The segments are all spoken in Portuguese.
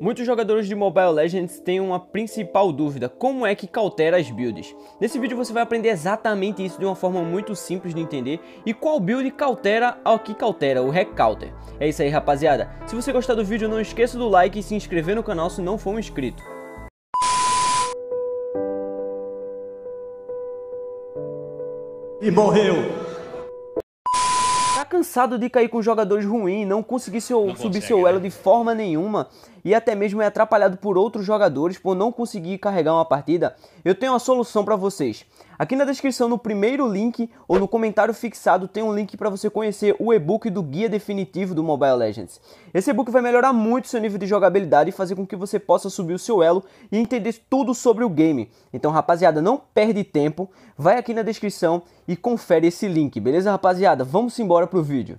Muitos jogadores de Mobile Legends têm uma principal dúvida, como é que cautera as builds? Nesse vídeo você vai aprender exatamente isso de uma forma muito simples de entender e qual build cautera ao que cautera, o Counter. É isso aí rapaziada, se você gostar do vídeo não esqueça do like e se inscrever no canal se não for um inscrito. E morreu! Cansado de cair com jogadores ruins, não conseguir seu, não subir consegue, seu elo né? de forma nenhuma e até mesmo é atrapalhado por outros jogadores por não conseguir carregar uma partida, eu tenho uma solução para vocês. Aqui na descrição, no primeiro link ou no comentário fixado, tem um link para você conhecer o e-book do Guia Definitivo do Mobile Legends. Esse e-book vai melhorar muito seu nível de jogabilidade e fazer com que você possa subir o seu elo e entender tudo sobre o game. Então, rapaziada, não perde tempo, vai aqui na descrição e confere esse link, beleza, rapaziada? Vamos embora pro vídeo.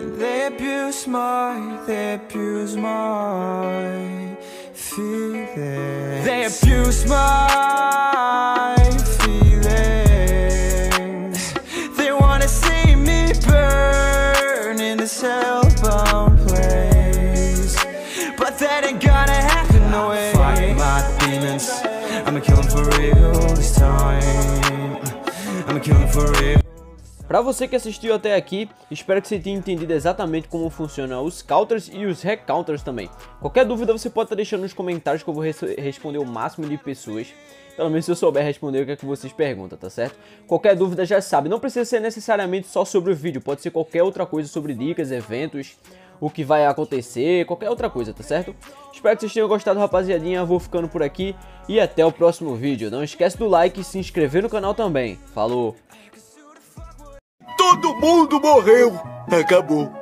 They abuse my, they abuse my feelings. They abuse my feelings. They wanna see me burn in this hellbound place. But that ain't gonna happen, no way. Fight my demons. I'ma kill them for real this time. I'ma kill them for real. Para você que assistiu até aqui, espero que você tenha entendido exatamente como funcionam os counters e os recounters também. Qualquer dúvida você pode estar deixando nos comentários que eu vou res responder o máximo de pessoas. Pelo menos se eu souber responder o que é que vocês perguntam, tá certo? Qualquer dúvida já sabe, não precisa ser necessariamente só sobre o vídeo, pode ser qualquer outra coisa sobre dicas, eventos o que vai acontecer, qualquer outra coisa, tá certo? Espero que vocês tenham gostado, rapaziadinha. Vou ficando por aqui e até o próximo vídeo. Não esquece do like e se inscrever no canal também. Falou! Todo mundo morreu! Acabou.